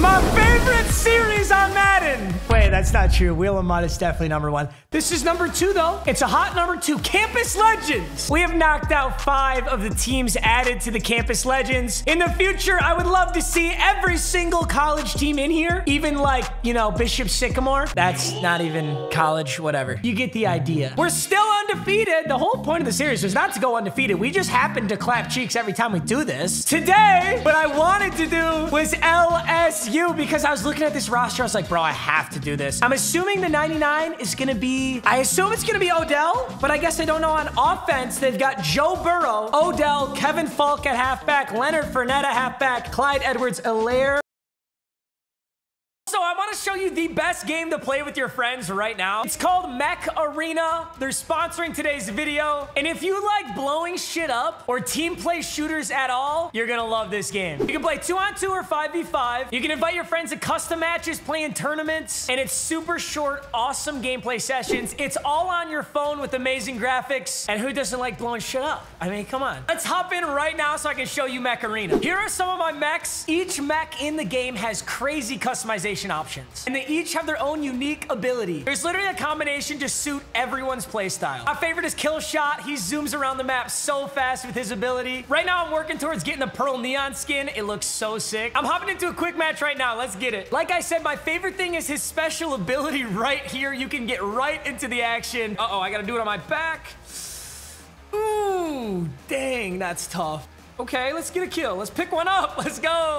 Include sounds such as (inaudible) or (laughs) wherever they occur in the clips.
My favorite series on Madden. Wait, that's not true. Wheel of Mud is definitely number one. This is number two, though. It's a hot number two. Campus Legends. We have knocked out five of the teams added to the Campus Legends. In the future, I would love to see every single college team in here, even like, you know, Bishop Sycamore. That's not even college, whatever. You get the idea. We're still undefeated. The whole point of the series was not to go undefeated. We just happen to clap cheeks every time we do this. Today, what I wanted to do was LSU because I was looking at this roster. I was like, bro, I have to do this. I'm assuming the 99 is going to be, I assume it's going to be Odell, but I guess I don't know on offense. They've got Joe Burrow, Odell, Kevin Faulk at halfback, Leonard Fournette at halfback, Clyde Edwards-Helaire show you the best game to play with your friends right now. It's called Mech Arena. They're sponsoring today's video. And if you like blowing shit up or team play shooters at all, you're to love this game. You can play 2 on 2 or 5v5. You can invite your friends to custom matches, play in tournaments, and it's super short, awesome gameplay sessions. It's all on your phone with amazing graphics. And who doesn't like blowing shit up? I mean, come on. Let's hop in right now so I can show you Mech Arena. Here are some of my mechs. Each mech in the game has crazy customization options. And they each have their own unique ability. There's literally a combination to suit everyone's playstyle. My favorite is Killshot. He zooms around the map so fast with his ability. Right now, I'm working towards getting the Pearl Neon skin. It looks so sick. I'm hopping into a quick match right now. Let's get it. Like I said, my favorite thing is his special ability (laughs) right here. You can get right into the action. Uh-oh, I gotta do it on my back. Ooh, dang, that's tough. Okay, let's get a kill. Let's pick one up. (laughs) Let's go.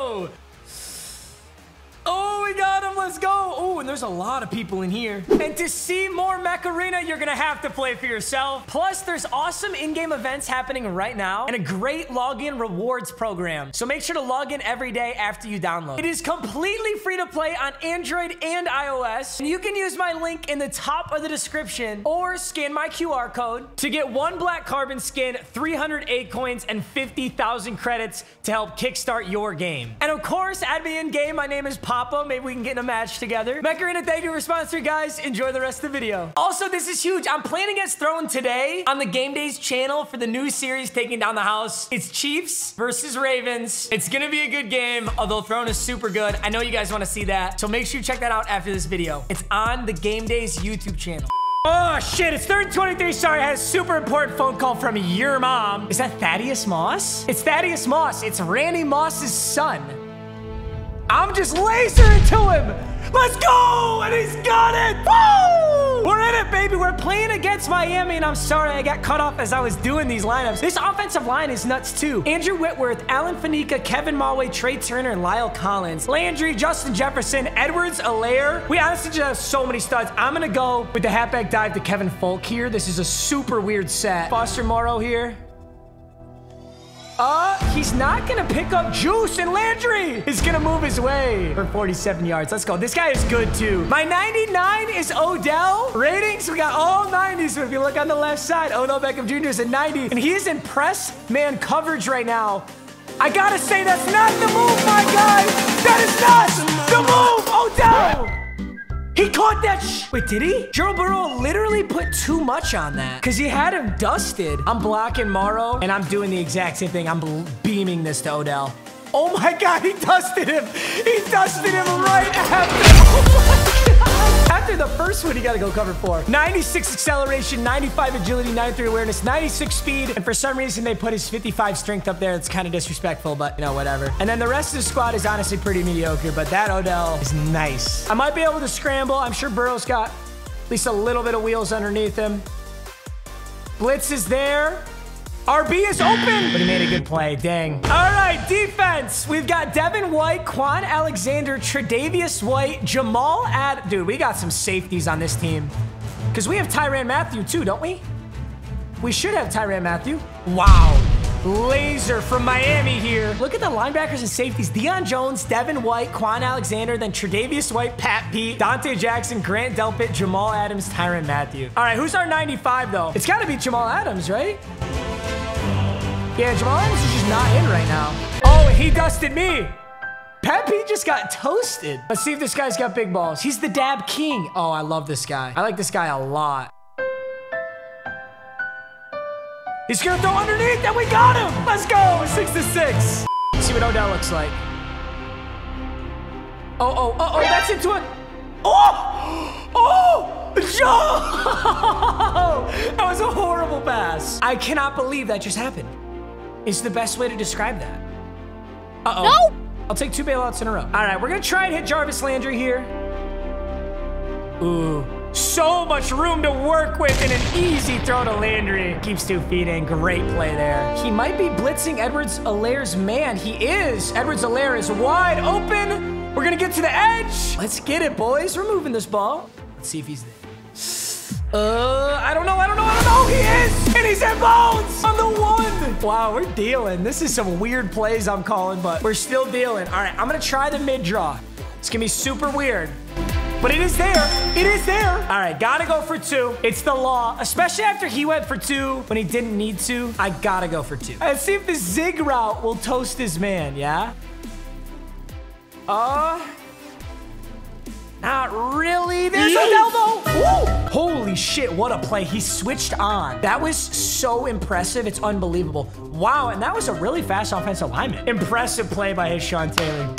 And there's a lot of people in here. And to see more Mech Arena, you're to have to play for yourself. Plus, there's awesome in-game events happening right now and a great login rewards program. So make sure to log in every day after you download. It is completely free to play on Android and iOS. And you can use my link in the top of the description or scan my QR code to get one black carbon skin, 308 coins, and 50,000 credits to help kickstart your game. And of course, add me in game. My name is Papa. Maybe we can get in a match together. Mech a thank you for sponsoring, guys. Enjoy the rest of the video. Also, this is huge. I'm playing against Throne today on the Game Days channel for the new series Taking Down the House. It's Chiefs versus Ravens. It's gonna be a good game, although Throne is super good. I know you guys wanna see that, so make sure you check that out after this video. It's on the Game Days YouTube channel. Oh shit, it's 323. Sorry, I had a super important phone call from your mom. Is that Thaddeus Moss? It's Thaddeus Moss. It's Randy Moss's son. I'm just lasering to him. Let's go! And he's got it! Woo! We're in it, baby. We're playing against Miami, and I'm sorry I got cut off as I was doing these lineups. This offensive line is nuts, too. Andrew Whitworth, Alan Faneca, Kevin Mawae, Trai Turner, and La'el Collins. Landry, Justin Jefferson, Edwards-Helaire. We honestly just have so many studs. I'm gonna go with the halfback dive to Kevin Faulk here. This is a super weird set. Foster Moreau here. He's not gonna pick up Juice and Landry is gonna move his way for 47 yards. Let's go. This guy is good too. My 99 is Odell. Ratings, we got all 90s. So if you look on the left side, Odell Beckham Jr. is a 90. And he is in press man coverage right now. I gotta say, that's not the move, my guy. That is not the move, Odell. He caught that Wait, did he? Joe Burrow literally put too much on that because he had him dusted. I'm blocking Moreau, and I'm doing the exact same thing. I'm beaming this to Odell. Oh my God, he dusted him. He dusted him right after. (laughs) after the first one, you got to go cover four. 96 acceleration, 95 agility, 93 awareness, 96 speed. And for some reason, they put his 55 strength up there. It's kind of disrespectful, but you know, whatever. And then the rest of the squad is honestly pretty mediocre, but that Odell is nice. I might be able to scramble. I'm sure Burrow's got at least a little bit of wheels underneath him. Blitz is there. RB is open, but he made a good play. Dang. All right, defense. We've got Devin White, Kwon Alexander, Tre'Davious White, Jamal Ad. Dude, we got some safeties on this team. Because we have Tyrann Mathieu too, don't we? We should have Tyrann Mathieu. Wow. Laser from Miami here. Look at the linebackers and safeties. Deion Jones, Devin White, Kwon Alexander, then Tre'Davious White, Pat Pete, Donte Jackson, Grant Delpit, Jamal Adams, Tyrann Mathieu. All right, who's our 95 though? It's got to be Jamal Adams, right? Yeah, Jamal Adams is just not in right now. Oh, he dusted me. Pepe just got toasted. Let's see if this guy's got big balls. He's the dab king. Oh, I love this guy. I like this guy a lot. He's gonna throw underneath and we got him. Let's go, six to six. Let's see what Odell looks like. Oh, oh, oh, oh, that's into it. Oh! Oh! Joe! that was a horrible pass. I cannot believe that just happened. Is the best way to describe that. Uh-oh. No! I'll take two bailouts in a row. All right, we're gonna try and hit Jarvis Landry here. Ooh, so much room to work with and an easy throw to Landry. Keeps two feet in, great play there. He might be blitzing Edwards-Helaire's man. He is. Edwards-Helaire is wide open. We're gonna get to the edge. Let's get it, boys. We're moving this ball. Let's see if he's there. Uh, I don't know, I don't know, I don't know. He is, and he's in bounds on the one. Wow, we're dealing. This is some weird plays I'm calling, but we're still dealing. All right, I'm gonna try the mid draw. It's gonna be super weird. But it is there. It is there. All right, gotta go for two. It's the law, especially after he went for two when he didn't need to. I gotta go for two. Let's see if the zig route will toast his man, yeah? Uh, not really. There's Odell, though. Woo! Holy shit, what a play. He switched on. That was so impressive. It's unbelievable. Wow, and that was a really fast offensive lineman. Impressive play by his Sean Taylor.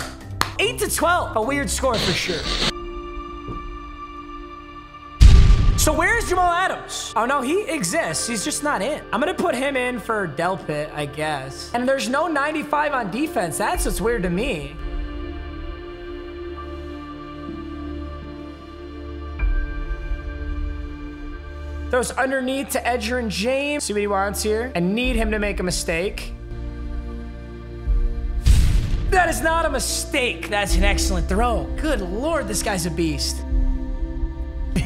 8 to 12. A weird score for sure. So where's Jamal Adams? Oh, no, he exists. He's just not in. I'm going to put him in for Delpit, I guess. And there's no 95 on defense. That's what's weird to me. Throws underneath to Edgerrin James. See what he wants here. And need him to make a mistake. That is not a mistake. That's an excellent throw. Good lord, this guy's a beast. (laughs)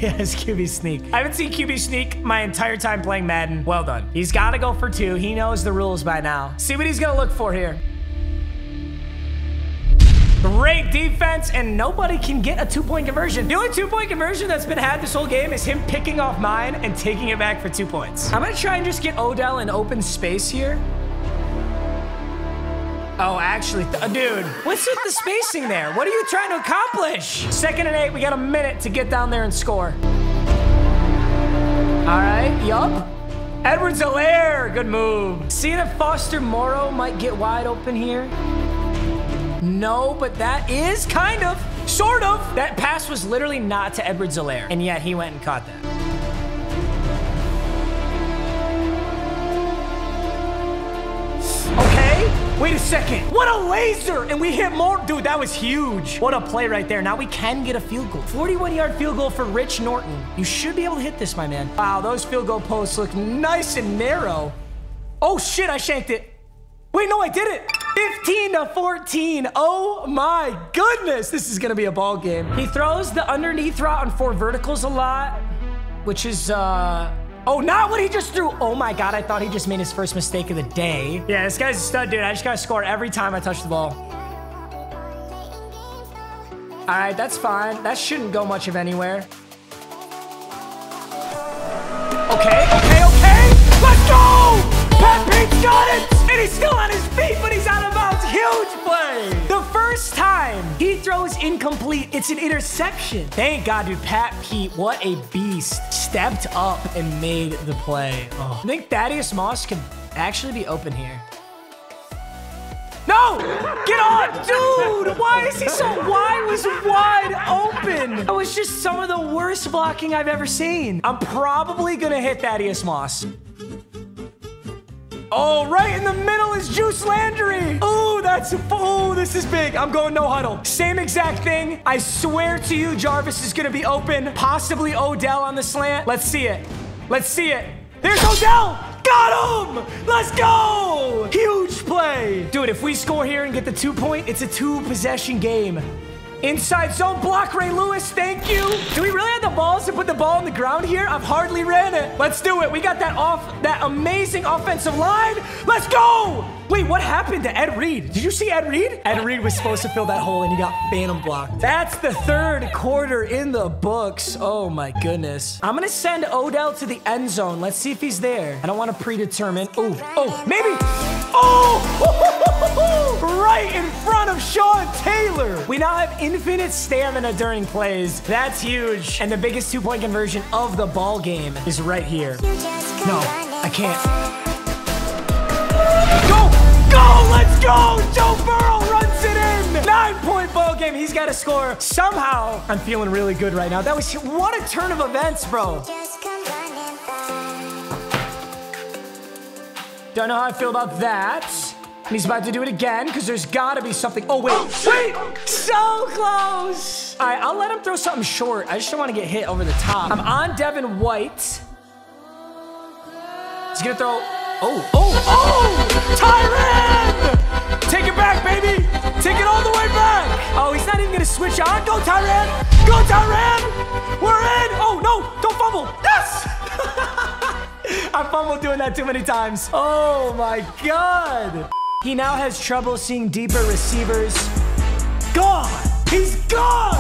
Yes, QB sneak. I haven't seen QB sneak my entire time playing Madden. Well done. He's got to go for two. He knows the rules by now. See what he's going to look for here. Great defense, and nobody can get a two-point conversion. The only two-point conversion that's been had this whole game is him picking off mine and taking it back for two points. I'm to try and just get Odell in open space here. Oh, actually, th uh, dude, what's with the spacing there? What are you trying to accomplish? Second and eight, we got a minute to get down there and score. All right, yup. Edwards-Helaire, good move. See that Foster Moreau might get wide open here? No, but that is kind of, sort of. That pass was literally not to Edward-Helaire, and yet he went and caught that. Okay, wait a second. What a laser! And we hit more. Dude, that was huge. What a play right there. Now we can get a field goal. 41-yard field goal for Rich Norton. You should be able to hit this, my man. Wow, those field goal posts look nice and narrow. Oh, shit, I shanked it. Wait, no, I did it. 15 to 14. Oh my goodness. This is going to be a ball game. He throws the underneath route on four verticals a lot, which is, uh, Oh, not what he just threw. Oh my God, I thought he just made his first mistake of the day. Yeah, this guy's a stud, dude. I just gotta score every time I touch the ball. All right, that's fine. That shouldn't go much of anywhere. Okay, okay, okay. Let's go! Pat Pate's got it! And he's still on his feet, but he's out of bounds. Huge play. The first time he throws incomplete, it's an interception. Thank God, dude. Pat Pete, what a beast. Stepped up and made the play. Oh. I think Thaddeus Moss could actually be open here. No! Get on! Dude, why is he so wide? was wide open. That was just some of the worst blocking I've ever seen. I'm probably gonna hit Thaddeus Moss. Oh, right in the middle is Juice Landry. Oh, that's, oh, this is big. I'm going no huddle. Same exact thing. I swear to you, Jarvis is going to be open. Possibly Odell on the slant. Let's see it. Let's see it. There's Odell. Got him! Let's go! Huge play. Dude, if we score here and get the two point, it's a two possession game. Inside zone block, Ray Lewis. Thank you. Do we really have the balls to put the ball on the ground here? I've hardly ran it. Let's do it. We got that off, that amazing offensive line. Let's go. Wait, what happened to Ed Reed? Did you see Ed Reed? Ed Reed was supposed to fill that hole and he got phantom blocked. That's the third quarter in the books. Oh my goodness. I'm gonna send Odell to the end zone. Let's see if he's there. I don't want to predetermine. Oh, oh, maybe. Oh, (laughs) right in front of Sean Taylor. We now have infinite stamina during plays. That's huge. And the biggest two-point conversion of the ball game is right here. No, I can't. Go! Go! Let's go! Joe Burrow runs it in! Nine-point ball game. He he's got to score. Somehow, I'm feeling really good right now. That was, what a turn of events, bro. Don't know how I feel about that. And he's about to do it again because there's got to be something. Oh, wait. Oh, wait. So close. All right, I'll let him throw something short. I just don't want to get hit over the top. I'm on Devin White. He's to throw. Oh, oh, oh! Tyrann! Take it back, baby! Take it all the way back! Oh, he's not even going to switch on. Go, Tyrann! Go, Tyrann! We're in! Oh, no! Don't fumble! Yes! (laughs) I fumbled doing that too many times. Oh, my God. He now has trouble seeing deeper receivers. Gone! He's gone!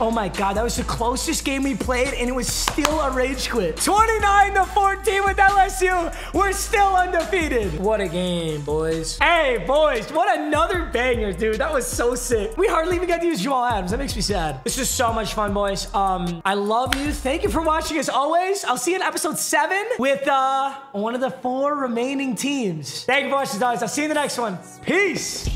Oh my god, that was the closest game we played, and it was still a rage quit. 29 to 14 with LSU. We're still undefeated. What a game, boys. Hey, boys, what another banger, dude. That was so sick. We hardly even got to use Jamal Adams. That makes me sad. This is so much fun, boys. Um, I love you. Thank you for watching as always. I'll see you in episode seven with uh one of the four remaining teams. Thank you for watching, guys. I'll see you in the next one. Peace.